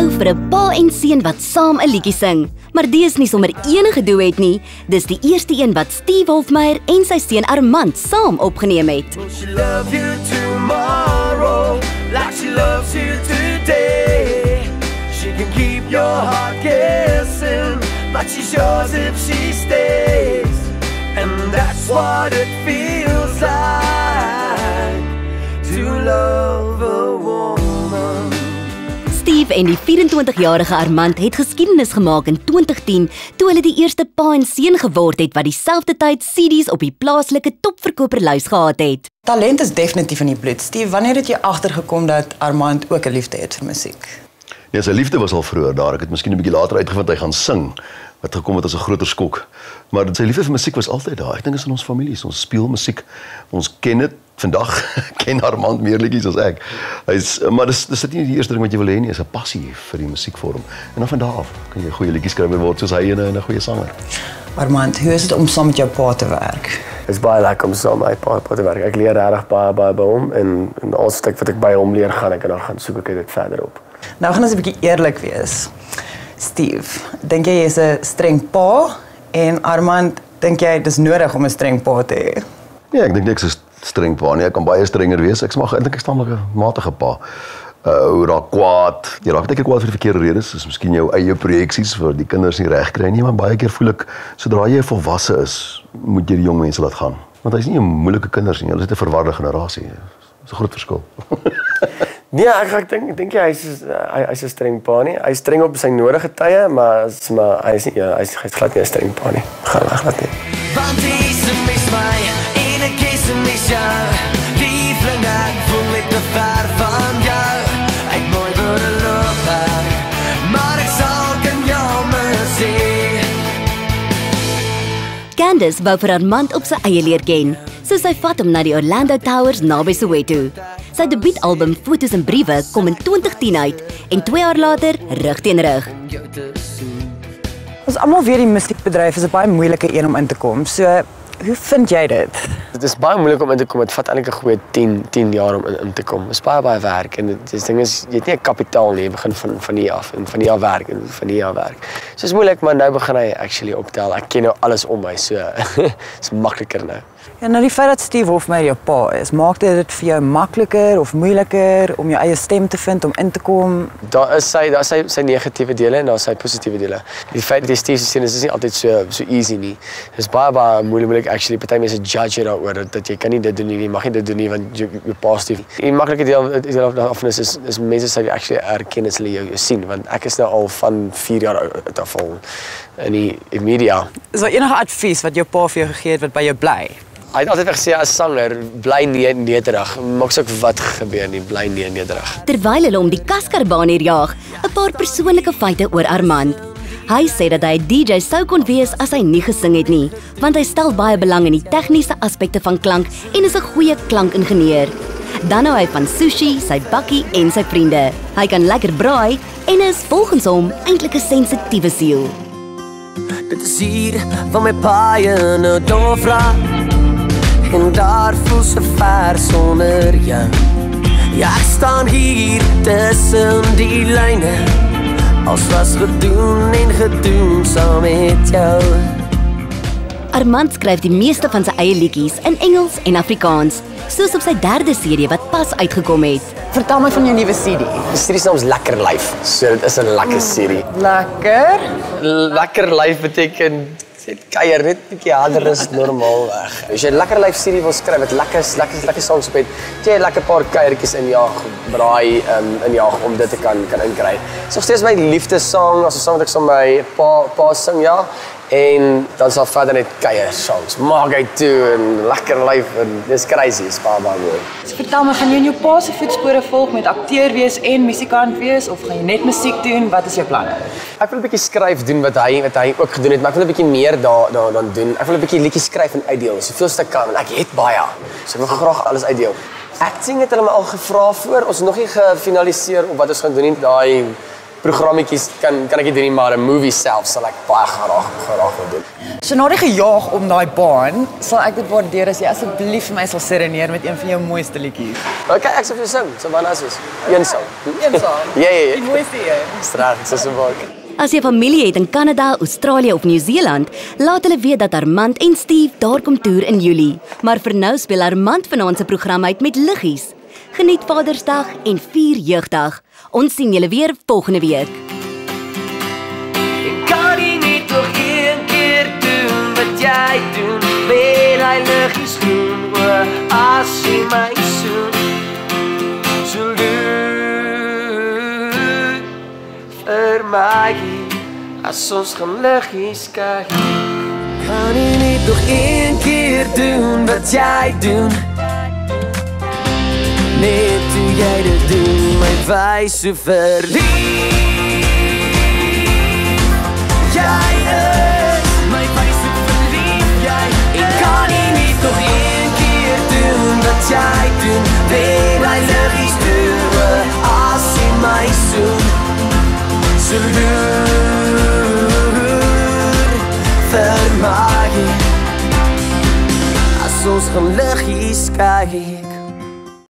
nou vir 'n pa en seun wat saam 'n liedjie sing. Maar die is nie sommer enige duet nie. Dis die eerste een wat Steve Hofmeyer en sy seun Armand saam opgeneem het. Tomorrow like she loves you today? She can keep your heart guessing, but she's yours if she stays. And that's what it feels like to love a woman. Steve en die 24-jarige Armand het geskiedenis gemaak in 2010 toe hulle die eerste pa en seun geword het wat dieselfde tyd CD's op die plaaslike topverkoperlys gehad het. Talent is definitief in die bloed. Steve, wanneer het jy agtergekom dat Armand ook 'n liefde het vir musiek? Nee, sy liefde was al vroeër daar. Ek het miskien 'n bietjie later uitgevind hy gaan sing wat gekom het as 'n groter skok. Maar sy liefde vir musiek was altyd daar. Ek dink is in ons families. Ons speel musiek. Ons ken dit. Vandag ken Armand meer liedjies as ek. Hy's maar dis dis dit nie die eerste ding wat jy wil hê nie, is 'n passie vir die musiekvorm. En dan van daar af kan jy goeie liedjies skryf word soos hy en 'n 'n goeie sanger. Armand, hoe is dit om saam met jou pa te werk? Dit is baie lekker om saam met my pa pa te werk. Ek leer regtig baie baie by hom en en al stuk wat ek by hom leer gaan ek en dan gaan soek ek dit verder op. Nou gaan ons 'n bietjie eerlik wees. Steve, dink jy jy's 'n streng pa en Armand, dink jy dis nodig om 'n streng pa te hê? Nee, ek dink ek is 'n streng pa nie. Ek kan baie strenger wees. Ek mag eintlik ek staan 'n matige pa. Uh raak kwaad. Jy raak baie kwaad vir die verkeerde redes. Dis miskien jou eie projeksies vir die kinders nie reg kry nie, maar baie keer voel ek sodra jy volwasse is, moet jy die jong mense laat gaan. Want hy's nie 'n moeilike kinders nie. Hulle is 'n verwarde generasie. Dis 'n groot verskil. Nee, ek ek dink dink jy hy's hy hy's 'n streng pa nie. Hy's streng op sy nodige tye, maar is maar hy's nie ja, hy's hy's glad nie 'n streng pa nie. Gaan glad nie. Want deze mis my en ek kies mis jou. Liefling ek voel ek te ver van jou. Candice wou vir Armand op sy eie leer ken, so sy vat hom na die Orlando Towers naby Soweto. Sy debuutalbum Fotos en Briewe kom in 2010 uit en 2 jaar later rug teen rug. Ons almal weet die musiekbedryf is 'n baie moeilike een om in te kom. So, hoe vind jy dit? Dit is baie moeilik om in te kom. Dit vat eintlik 'n goeie 10 10 jaar om in, in te kom. Dit is baie baie werk en dit is ding is jy het nie 'n kapitaal nie. Jy begin van van hier af en van hier af werk en van hier af werk. So is moeilik, maar nou begin hy actually optel. Ek ken nou alles om my, so is makliker nou. Ja, nou die feit dat Steve Hofmeyer jou pa is, maak dit dit vir jou makliker of moeiliker om jou eie stem te vind om in te kom? Daar is sy daar is sy sy negatiewe dele en daar is sy positiewe dele. Die feit dat jy Steve is is nie altyd so so easy nie. Dis baie baie moeilik moeilik actually party mense judge daaroor dat, dat jy kan nie dit doen nie, jy mag nie dit doen nie want jy jy positief. Die maklike deel deel daarvan is is, is mense jy actually erken hulle jou, jou sien want ek is nou al van 4 jaar oud af in die in media. Is daar enige advies wat jou pa vir jou gegee het wat by jou bly? Hy het altyd gesê as sanger bly nee nederig. Maak saak wat gebeur nie, bly nee nederig. Terwyl hulle om die Kaskarbaan hier jaag, 'n paar persoonlike feite oor Armand. Hy sê dat hy 'n DJ sou kon wees as hy nie gesing het nie, want hy stel baie belang in die tegniese aspekte van klank en is 'n goeie klankingenieur. Dan hou hy van sushi, sy bakkie en sy vriende. Hy kan lekker braai en is volgens hom eintlik 'n sensitiewe siel. Dit is hier van my paai in 'n dofla. En daar voel se ver sonder jou. Ja, ek staan hier tussen die lyne. Als was gedoen en gedoen saam met jou. Armand skryf die meeste van sy eie liedjies in Engels en Afrikaans, soos op sy derde serie wat pas uitgekom het. Vertel my van jou nuwe CD. Die serie se naam is Lekker Lyf. So dit is 'n lekker serie. Lekker. Lekker lyf beteken dit kuier net 'n bietjie harder as normaal weg. As jy 'n lekker lyf serie wil skryf wat lekker lekker lekker songs op het, jy lekker paar kuiertjies in jaag, braai um, in jaag om dit te kan kan inkry. Dis nog steeds my as 'n song wat ek saam met my pa pa sing ja. En dan sal verder net kuier songs. Maak hy toe en lekker lyf en dis crazy, is baie baie mooi. So vertel my, gaan jy in jou pa se voetspore volg met akteur wees en musikant wees of gaan jy net musiek doen? Wat is jou planne? Ek wil 'n bietjie skryf doen wat hy wat hy ook gedoen het, maar ek wil 'n bietjie meer daar daar dan doen. Ek wil 'n bietjie liedjies skryf en uitdeel, soveel as ek kan en ek het baie. So ek wil graag alles uitdeel. Acting het hulle my al gevra voor. Ons nog nie gefinaliseer op wat ons gaan doen nie. Daai programmetjies kan kan ek nie doen nie, maar 'n movie self sal ek baie graag graag wil doen. So na die gejaag om daai baan, sal ek dit waardeer as jy asseblief vir my sal sereneer met een van jou mooiste liedjies. Okay, ek sal vir jou sing. So wanneer is Een song. Een saam. Ja, ja, ja. Die mooiste een. Straat, so so baie. As jy familie het in Kanada, Australië of Nieu-Seeland, laat hulle weet dat Armand en Steve daar kom toer in Julie. Maar vir nou speel Armand vanaand se program uit met liggies. Geniet Vadersdag en vier jeugdag. Ons sien julle weer volgende week. Kan jy nie tog een keer doen wat jy doen? Wen hy liggies groen, o, as jy my soen. So doen vir my as ons gaan liggies kyk. Kan jy nie tog een keer doen wat jy doen? Net toe jy dit doen, my so verlief. Jy is my so verlief. Jy ek kan nie net nog een keer doen wat jy doen. Wen hy liggies doen, as jy my soen. So loer vir my. As ons gaan liggies kyk.